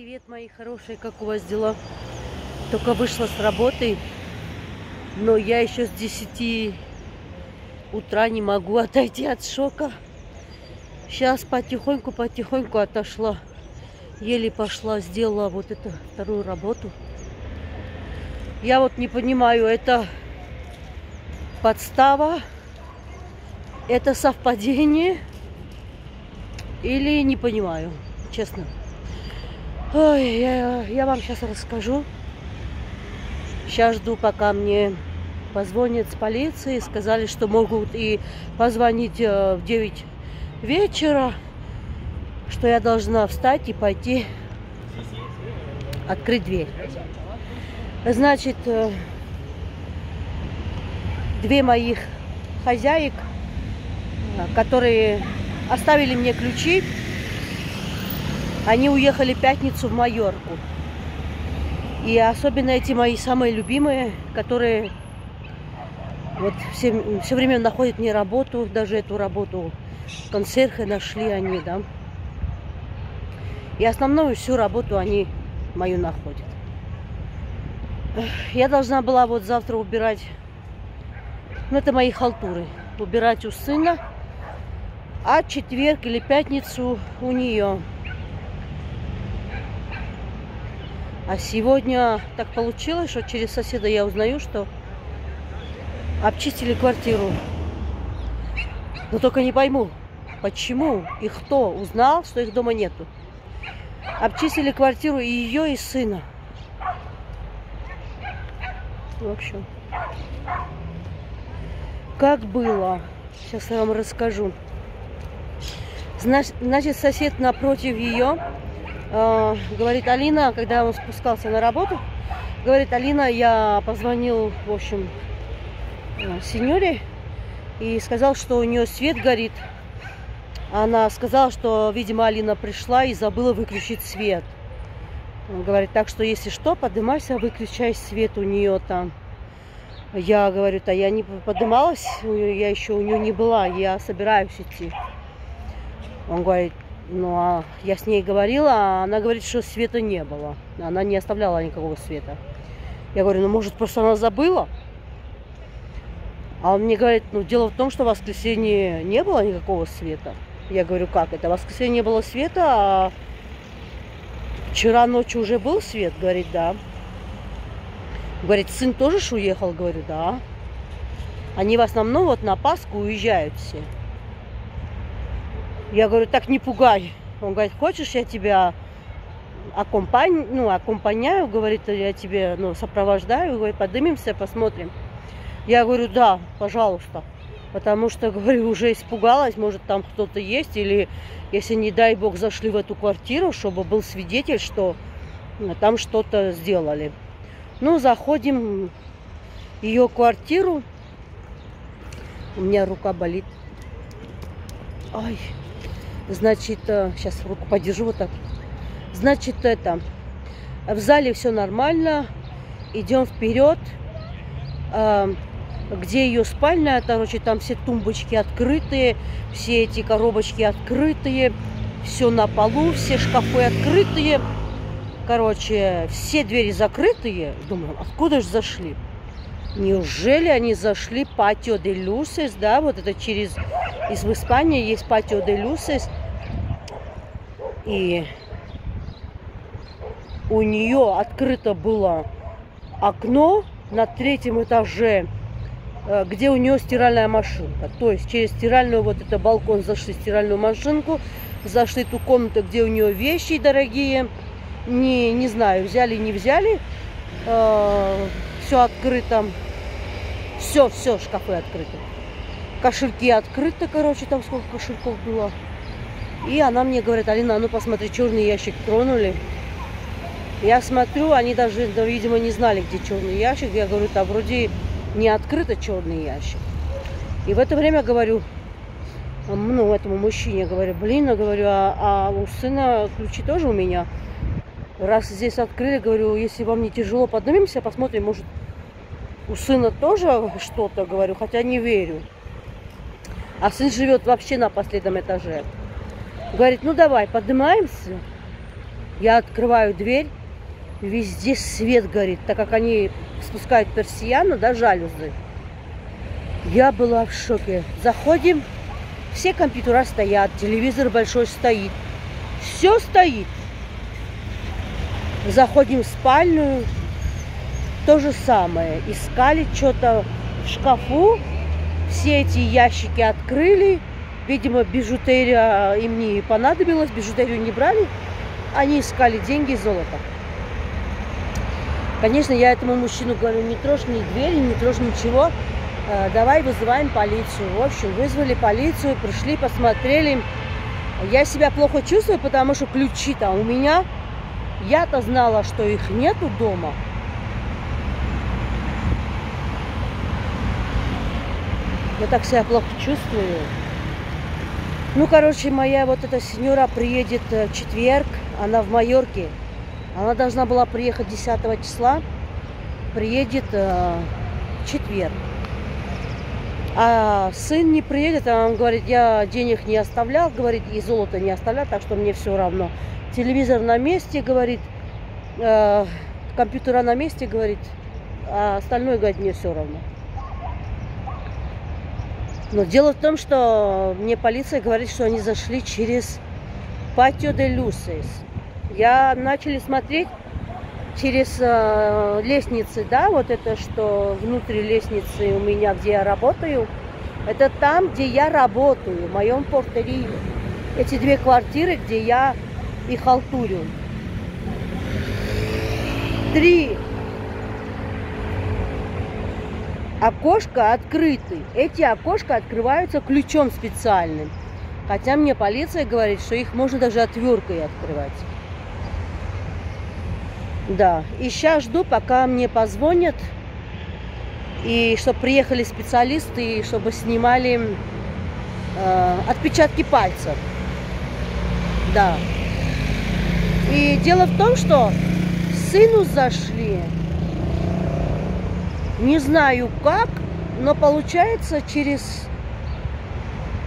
Привет, мои хорошие, как у вас дела? Только вышла с работы, но я еще с 10 утра не могу отойти от шока. Сейчас потихоньку-потихоньку отошла. Еле пошла, сделала вот эту вторую работу. Я вот не понимаю, это подстава, это совпадение или не понимаю, честно. Ой, я, я вам сейчас расскажу. Сейчас жду, пока мне позвонят с полиции. Сказали, что могут и позвонить э, в 9 вечера, что я должна встать и пойти открыть дверь. Значит, э, две моих хозяек, э, которые оставили мне ключи, они уехали пятницу в Майорку. И особенно эти мои самые любимые, которые вот все, все время находят мне работу, даже эту работу консервы нашли они, да. И основную всю работу они мою находят. Я должна была вот завтра убирать, ну это мои халтуры, убирать у сына, а четверг или пятницу у нее. А сегодня так получилось, что через соседа я узнаю, что обчистили квартиру. Но только не пойму, почему и кто узнал, что их дома нету. Обчистили квартиру и ее, и сына. В общем, как было, сейчас я вам расскажу. Значит, сосед напротив ее э, говорит Алина, когда он спускался на работу, говорит Алина, я позвонил, в общем, э, сеньоре и сказал, что у нее свет горит. Она сказала, что, видимо, Алина пришла и забыла выключить свет. Он говорит, так что, если что, поднимайся, выключай свет у нее там. Я говорю, а я не поднималась, я еще у нее не была, я собираюсь идти. Он говорит, ну, а я с ней говорила, а она говорит, что света не было. Она не оставляла никакого света. Я говорю, ну, может, просто она забыла? А он мне говорит, ну, дело в том, что в воскресенье не было никакого света. Я говорю, как это? В воскресенье не было света, а вчера ночью уже был свет? Говорит, да. Говорит, сын тоже ж уехал? Говорю, да. Они в основном вот на Пасху уезжают все. Я говорю, так не пугай. Он говорит, хочешь, я тебя аккомпань, ну, аккомпаняю, говорит, я тебе ну, сопровождаю, говорит, поднимемся, посмотрим. Я говорю, да, пожалуйста. Потому что, говорю, уже испугалась, может, там кто-то есть, или если, не дай бог, зашли в эту квартиру, чтобы был свидетель, что ну, там что-то сделали. Ну, заходим в ее квартиру. У меня рука болит. Ай, Значит, сейчас э, руку подержу вот так. Значит, это, в зале все нормально. Идем вперед. Э, где ее спальня, короче, там все тумбочки открытые, все эти коробочки открытые, все на полу, все шкафы открытые. Короче, все двери закрытые. Думаю, откуда же зашли? Неужели они зашли патио де Люсес, да, вот это через, из Испании есть патио де Люсес, и у нее открыто было окно на третьем этаже, э, где у нее стиральная машинка. То есть через стиральную, вот это балкон зашли стиральную машинку, зашли ту комнату, где у нее вещи дорогие. Не, не знаю, взяли, не взяли. Э, все открыто. Все, все, шкафы открыты. Кошельки открыты, короче, там сколько кошельков было. И она мне говорит, Алина, ну посмотри, черный ящик тронули. Я смотрю, они даже, да, видимо, не знали, где черный ящик. Я говорю, там вроде не открыто черный ящик. И в это время говорю, ну, этому мужчине говорю, блин, я говорю, а, а у сына ключи тоже у меня. Раз здесь открыли, говорю, если вам не тяжело, поднимемся, посмотрим, может, у сына тоже что-то, говорю, хотя не верю. А сын живет вообще на последнем этаже. Говорит, ну давай, поднимаемся. Я открываю дверь, везде свет горит, так как они спускают персиану, да, жалюзы. Я была в шоке. Заходим, все компьютера стоят, телевизор большой стоит. Все стоит. Заходим в спальню, то же самое. Искали что-то в шкафу, все эти ящики открыли. Видимо, бижутерия им не понадобилась, бижутерию не брали. Они искали деньги и золото. Конечно, я этому мужчину говорю, не трожь ни двери, не трожь ничего. Э, давай вызываем полицию. В общем, вызвали полицию, пришли, посмотрели. Я себя плохо чувствую, потому что ключи-то у меня. Я-то знала, что их нету дома. Я так себя плохо чувствую. Ну, короче, моя вот эта сеньора приедет э, в четверг. Она в Майорке. Она должна была приехать 10 числа. Приедет э, в четверг. А сын не приедет, а он говорит, я денег не оставлял, говорит, и золото не оставлял, так что мне все равно. Телевизор на месте, говорит, э, компьютера на месте, говорит, а остальное, говорит, мне все равно. Но дело в том, что мне полиция говорит, что они зашли через патио де Люсес. Я начали смотреть через э, лестницы, да, вот это, что внутри лестницы у меня, где я работаю, это там, где я работаю, в моем портерии. Эти две квартиры, где я и халтурю. Три окошка открыты. Эти окошка открываются ключом специальным. Хотя мне полиция говорит, что их можно даже отверткой открывать. Да, и сейчас жду, пока мне позвонят, и чтобы приехали специалисты, и чтобы снимали э, отпечатки пальцев. Да. И дело в том, что сыну зашли, не знаю как, но получается через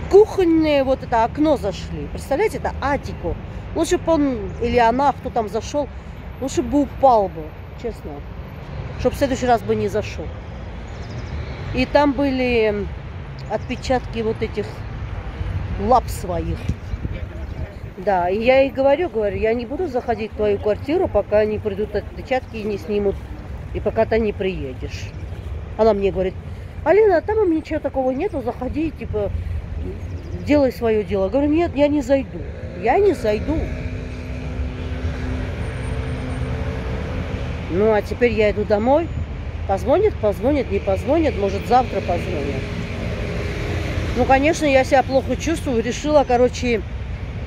кухонное вот это окно зашли. Представляете, это атику. Лучше бы он или она, кто там зашел, Лучше бы упал бы, честно. Чтобы в следующий раз бы не зашел. И там были отпечатки вот этих лап своих. Да, и я ей говорю, говорю, я не буду заходить в твою квартиру, пока не придут отпечатки и не снимут, и пока ты не приедешь. Она мне говорит, Алина, там ничего такого нету, заходи, типа, делай свое дело. Говорю, нет, я не зайду. Я не зайду. Ну, а теперь я иду домой. Позвонит, позвонит, не позвонит, может, завтра позвонит. Ну, конечно, я себя плохо чувствую. Решила, короче,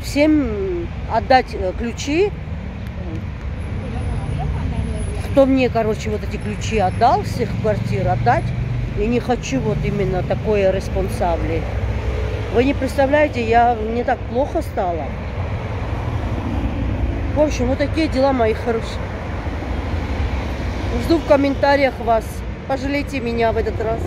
всем отдать э, ключи. Кто мне, короче, вот эти ключи отдал, всех квартир отдать. И не хочу вот именно такое responsibility. Вы не представляете, я мне так плохо стало. В общем, вот такие дела мои хорошие. Жду в комментариях вас. Пожалейте меня в этот раз.